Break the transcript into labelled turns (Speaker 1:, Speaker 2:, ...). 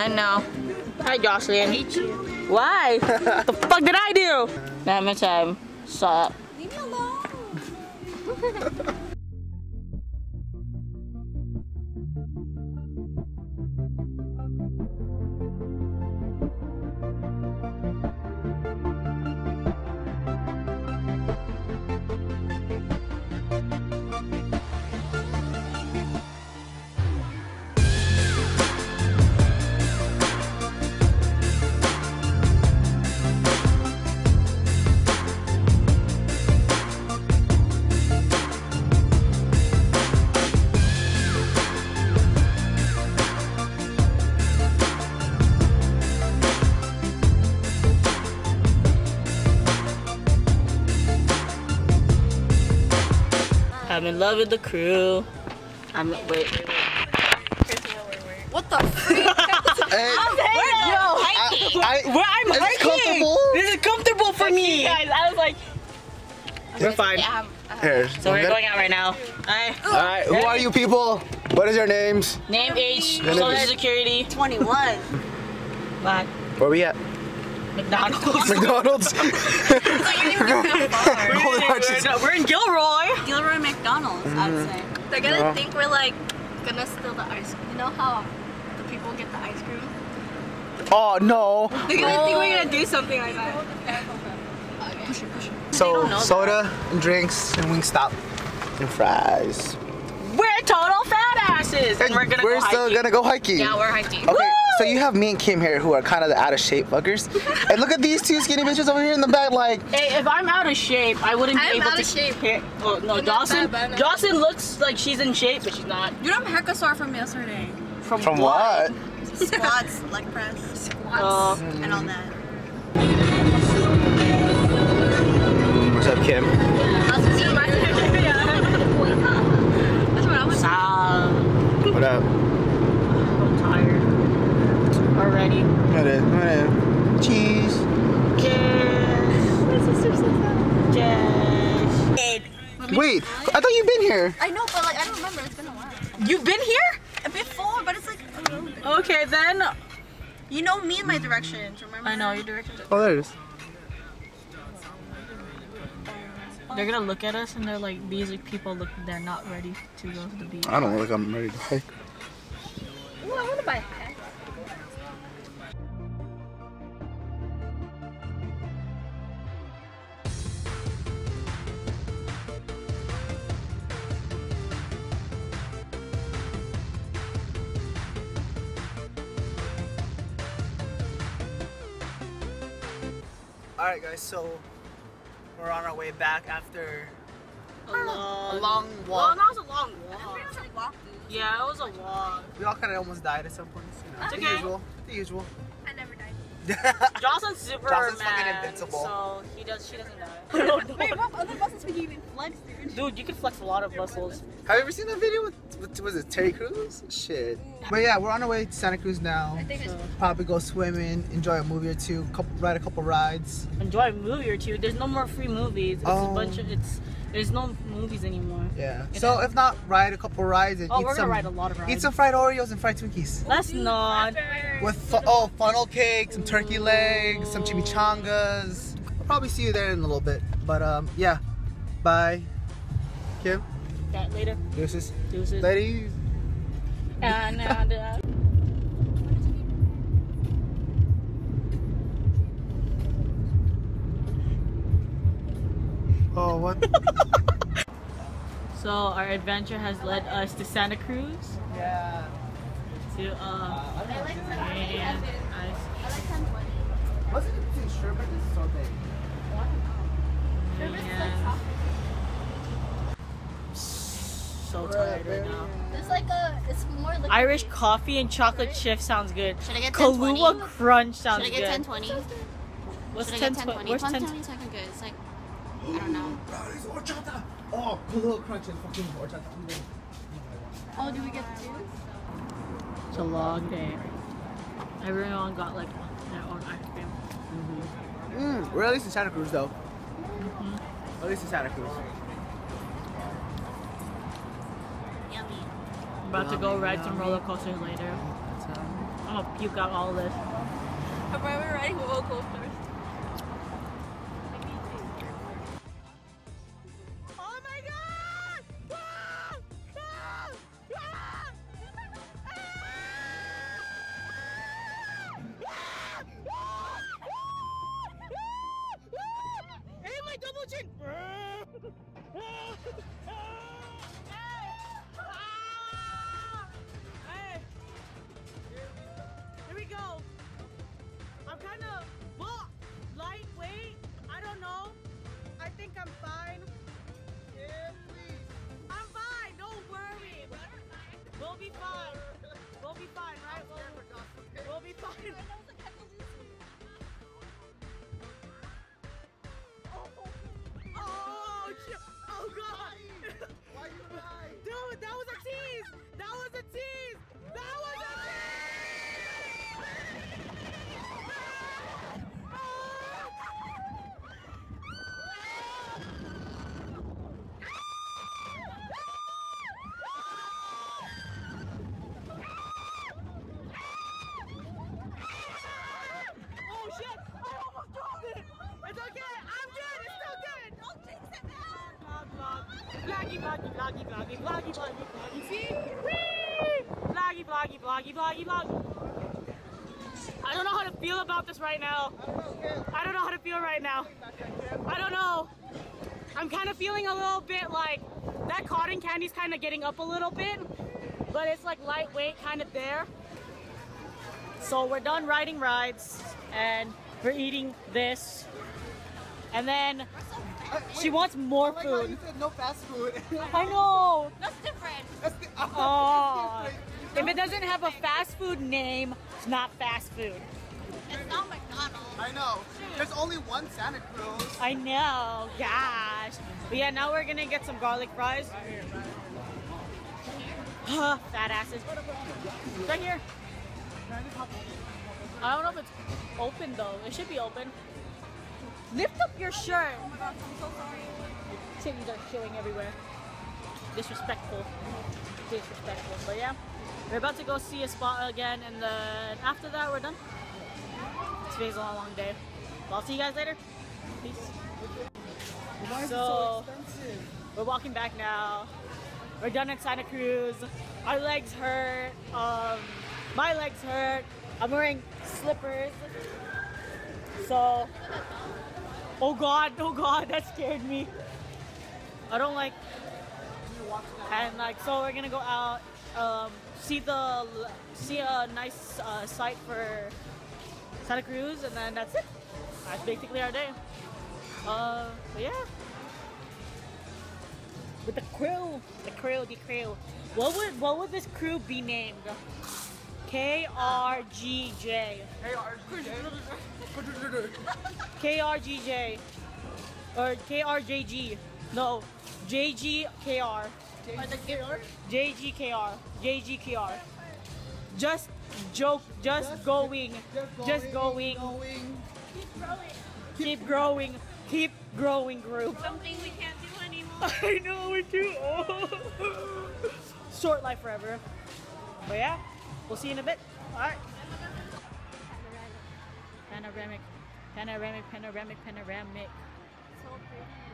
Speaker 1: I know. Hi, Jocelynn.
Speaker 2: I hate you.
Speaker 1: Why? the fuck did I do? That much time. Stop.
Speaker 2: Leave me alone.
Speaker 1: I'm in love with the crew. I'm wait. wait, wait.
Speaker 2: What the freak?
Speaker 3: Hey,
Speaker 1: Yo,
Speaker 3: I, I,
Speaker 1: where I'm
Speaker 3: Is this
Speaker 1: hiking.
Speaker 3: comfortable?
Speaker 1: This is comfortable for me. Guys, I was like, we're fine.
Speaker 2: yeah, I'm, uh,
Speaker 3: here.
Speaker 1: So we're going out right now. Alright.
Speaker 3: All right, who are you people? What is your names?
Speaker 1: Name, age, social security.
Speaker 2: 21.
Speaker 1: Bye.
Speaker 3: Where we at?
Speaker 1: McDonald's.
Speaker 3: McDonald's.
Speaker 2: Hold
Speaker 3: Hold on, just-
Speaker 1: we're, we're in Gilroy.
Speaker 2: Gilroy McDonald's, I'd say. Mm-hmm. They're gonna
Speaker 3: Yeah.
Speaker 2: think we're like gonna steal the ice cream. You know how the people get the ice cream?
Speaker 3: oh no.
Speaker 2: They're gonna think we're gonna do something like that.
Speaker 3: So
Speaker 1: know
Speaker 3: soda and drinks and Wingstop and fries.
Speaker 1: We're total fat asses. And we're gonna
Speaker 3: We're
Speaker 1: go
Speaker 3: still
Speaker 1: hiking.
Speaker 3: gonna go hiking.
Speaker 2: Yeah, we're hiking.
Speaker 3: Okay, so you have me and Kim here who are kind of the out of shape fuckers. and look at these two skinny bitches over here in the back, like,
Speaker 1: Hey, if I'm out of shape, I wouldn't
Speaker 2: I'm
Speaker 1: be able
Speaker 2: out
Speaker 1: to
Speaker 2: of shape.
Speaker 1: Here- Oh no,
Speaker 2: You're
Speaker 1: Dawson.
Speaker 2: fat, but-
Speaker 1: Dawson looks like she's in shape, but she's not.
Speaker 2: You know I'm hecka sore from yesterday.
Speaker 1: From,
Speaker 3: from what?
Speaker 2: Squats, leg press, squats,
Speaker 1: Uh,
Speaker 2: and all that.
Speaker 3: What's up, Kim?
Speaker 2: That's what I was.
Speaker 1: Stop.
Speaker 3: What up?
Speaker 1: I'm tired already.
Speaker 3: What up? What up? Cheese.
Speaker 1: Yes. Yes.
Speaker 3: Wait, I thought you've been here.
Speaker 2: I know, but like I don't remember. It's been a while.
Speaker 1: You've been here?
Speaker 2: Before, but it's like
Speaker 1: Okay, then.
Speaker 2: you know me and my directions. Remember?
Speaker 1: I know your directions.
Speaker 3: Oh, there it is.
Speaker 1: They're gonna look at us and they're like, these like, people look, they're not ready to go to the beach.
Speaker 3: I don't look like I'm ready to hike.
Speaker 2: Ooh, I want to buy
Speaker 3: Alright, guys, so we're on our way back after
Speaker 1: A long,
Speaker 3: a long
Speaker 1: Well,
Speaker 3: walk.
Speaker 1: that was a long walk.
Speaker 2: It was a walk, dude.
Speaker 1: Yeah, it was a walk.
Speaker 3: We all kind of almost died at some points. You know,
Speaker 1: It's
Speaker 3: the
Speaker 1: okay.
Speaker 3: usual. The usual.
Speaker 2: I never died.
Speaker 1: Johnson's super
Speaker 3: Johnson's
Speaker 1: man,
Speaker 3: fucking invincible.
Speaker 1: so he does. She doesn't die.
Speaker 2: Wait, what other buses would you even flex, dude?
Speaker 1: Dude, you can flex a lot of muscles.
Speaker 3: Have you ever seen that video with, with was it Terry Crews? Shit. But yeah, we're on our way to Santa Cruz now.
Speaker 2: I think it's
Speaker 3: Probably go swimming, enjoy a movie or two, couple, ride a couple rides.
Speaker 1: Enjoy a movie or two. There's no more free movies. It's
Speaker 3: Oh.
Speaker 1: a bunch of. It's. There's no movies anymore.
Speaker 3: Yeah.
Speaker 1: You
Speaker 3: So
Speaker 1: know.
Speaker 3: if not, ride a couple rides and
Speaker 1: Oh,
Speaker 3: eat
Speaker 1: we're
Speaker 3: some.
Speaker 1: gonna ride a lot of rides.
Speaker 3: Eat some fried Oreos and fried Twinkies.
Speaker 1: Let's not.
Speaker 3: With fu- oh funnel cake, some turkey legs, some chimichangas. I'll probably see you there in a little bit. But um, yeah. Bye. Kim.
Speaker 1: That later.
Speaker 3: Deuces.
Speaker 1: Deuces.
Speaker 3: Ladies.
Speaker 1: And, and, uh,
Speaker 3: Oh what?
Speaker 1: so our adventure has led us to Santa Cruz.
Speaker 3: yeah.
Speaker 1: To uh. And I,
Speaker 3: Wasn't it too sure, but it's so big.
Speaker 1: and so tired right now.
Speaker 2: It's like a. It's more like.
Speaker 1: Irish coffee and chocolate chip sounds good.
Speaker 2: Should I get
Speaker 1: Kahlua crunch sounds
Speaker 2: Should I get
Speaker 1: good.
Speaker 2: 1020?
Speaker 1: What's
Speaker 2: Should I
Speaker 1: 10
Speaker 2: get 1020?
Speaker 1: Where's 10
Speaker 2: 1020 sound good. It's like. I don't know.
Speaker 3: Oh, Kahlua crunch and fucking horchata.
Speaker 2: Oh, do we get two?
Speaker 1: It's a long day. Everyone got like their own ice cream.
Speaker 3: Mm, we're at least in Santa Cruz though. At least in Santa Cruz.
Speaker 1: About to go ride some roller coasters later. I'm gonna puke out all this.
Speaker 2: But while we're riding, we'll go.
Speaker 1: Oh my god! Ah! Ah! Ah! Hey, my double chin! go. I'm kind of lightweight. I don't know. I think I'm fine. Vloggy, vloggy, vloggy, vloggy, vloggy. See? Whee! Vloggy, vloggy, vloggy, vloggy, vloggy. I don't know how to feel about this right now. I don't know how to feel right now. I don't know. I'm kind of feeling a little bit like that cotton candy's kind of getting up a little bit, but it's like lightweight kind of there. So we're done riding rides and we're eating this. And then she wants more
Speaker 3: Oh my god,
Speaker 1: food.
Speaker 3: you said no fast food.
Speaker 1: I know.
Speaker 2: That's different.
Speaker 3: That's the,
Speaker 1: Oh.
Speaker 3: that's different.
Speaker 1: If it doesn't have a fast food name, it's not fast food.
Speaker 2: It's not McDonald's.
Speaker 3: I know. There's only one Santa Cruz.
Speaker 1: I know, gosh. But yeah, now we're gonna get some garlic fries. Fat asses. Right here. I don't know if it's open though. It should be open. Lift up your shirt.
Speaker 2: I'm so sorry.
Speaker 1: Titties are showing everywhere. Disrespectful. Disrespectful. But yeah, we're about to go see a spot again, and then after that, we're done. Today's a long, long day. Well, I'll see you guys later. Peace.
Speaker 3: Why is
Speaker 1: So-
Speaker 3: it so expensive?
Speaker 1: We're walking back now. We're done at Santa Cruz. Our legs hurt. Um, my legs hurt. I'm wearing slippers. So, oh god, oh god, that scared me. I don't like. And like, so we're gonna go out, um, see the, see a nice uh, site for Santa Cruz, and then that's it. That's basically our day. Uh, yeah with the crew, the crew, the crew. What would what would this crew be named? K R G J.
Speaker 3: Hey,
Speaker 1: K R G J. Or K R J G. No. J G K R. J G K R. J G K R. Just joke, just going, just going,
Speaker 3: going.
Speaker 1: keep growing, keep growing group.
Speaker 2: Something we can't do anymore.
Speaker 1: I know we do. Oh. Short life forever. But yeah, we'll see you in a bit. Alright. Panoramic, panoramic, panoramic, panoramic.
Speaker 2: So pretty.